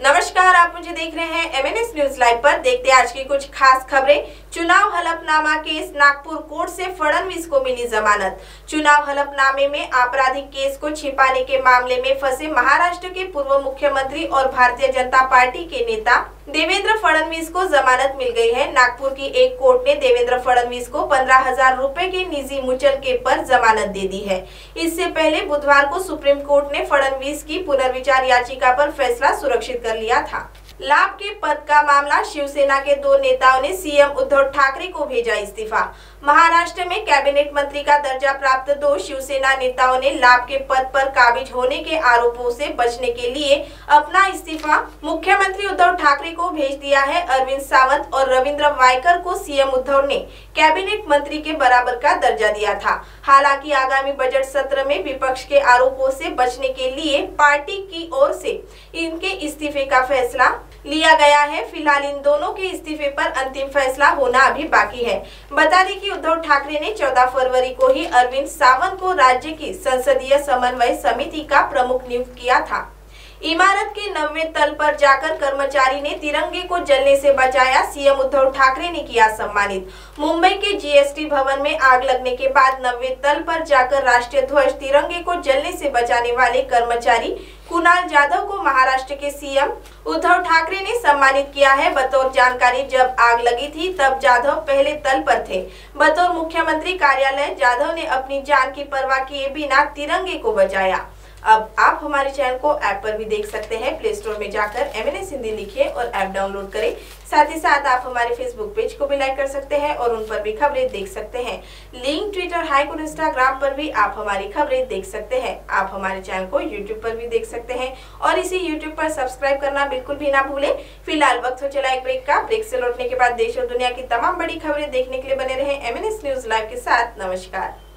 आप मुझे देख रहे हैं एमएनएस न्यूज़ लाइव पर। देखते हैं आज की कुछ खास खबरें। चुनाव हलफनामा केस नागपुर कोर्ट से फडणवीस को मिली जमानत। चुनाव हलफनामे में आपराधिक केस को छिपाने के मामले में फंसे महाराष्ट्र के पूर्व मुख्यमंत्री और भारतीय जनता पार्टी के नेता। देवेंद्र फडणवीस को जमानत मिल गई है। नागपुर की एक कोर्ट ने देवेंद्र फडणवीस को पंद्रह हज़ार रूपए के निजी मुचल के पर जमानत दे दी है। इससे पहले बुधवार को सुप्रीम कोर्ट ने फडणवीस की पुनर्विचार याचिका पर फैसला सुरक्षित कर लिया था। लाभ के पद का मामला शिवसेना के दो नेताओं ने सीएम उद्धव ठाकरे को भेजा इस्तीफा। महाराष्ट्र में कैबिनेट मंत्री का दर्जा प्राप्त दो शिवसेना नेताओं ने लाभ के पद पर काबिज होने के आरोपों से बचने के लिए अपना इस्तीफा मुख्यमंत्री उद्धव ठाकरे को भेज दिया है। अरविंद सावंत और रविंद्र वायकर को सीएम उद्धव ने कैबिनेट मंत्री के बराबर का दर्जा दिया था। हालाँकि आगामी बजट सत्र में विपक्ष के आरोपों से बचने के लिए पार्टी की ओर से इनके इस्तीफे का फैसला लिया गया है। फ़िलहाल इन दोनों के इस्तीफे पर अंतिम फैसला होना अभी बाकी है। बता दें कि उद्धव ठाकरे ने 14 फरवरी को ही अरविंद सावंत को राज्य की संसदीय समन्वय समिति का प्रमुख नियुक्त किया था। इमारत के नवे तल पर जाकर कर्मचारी ने तिरंगे को जलने से बचाया, सीएम उद्धव ठाकरे ने किया सम्मानित। मुंबई के जीएसटी भवन में आग लगने के बाद नवे तल पर जाकर राष्ट्रीय ध्वज तिरंगे को जलने से बचाने वाले कर्मचारी कुणाल जाधव को महाराष्ट्र के सीएम उद्धव ठाकरे ने सम्मानित किया है। बतौर जानकारी जब आग लगी थी, तब जाधव पहले तल पर थे। बतौर मुख्यमंत्री कार्यालय जाधव ने अपनी जान की परवाह किए बिना तिरंगे को बचाया अब आप हमारे चैनल को ऐप पर भी देख सकते हैं। प्ले स्टोर में जाकर एम एन हिंदी लिखिए और ऐप डाउनलोड करें। साथ ही साथ आप हमारे फेसबुक पेज को भी लाइक कर सकते हैं और उन पर भी खबरें देख सकते हैं। लिंक ट्विटर हाइक और इंस्टाग्राम पर भी आप हमारी खबरें देख सकते हैं। आप हमारे चैनल को यूट्यूब पर भी देख सकते हैं। और इसी यूट्यूब पर सब्सक्राइब करना बिल्कुल भी ना भूलें। फ़िलहाल वक्त हो चला एक ब्रेक का। ब्रेक से लौटने के बाद देश और दुनिया की तमाम बड़ी खबरें देखने के लिए बने रहे एम न्यूज़ लाइव के साथ। नमस्कार।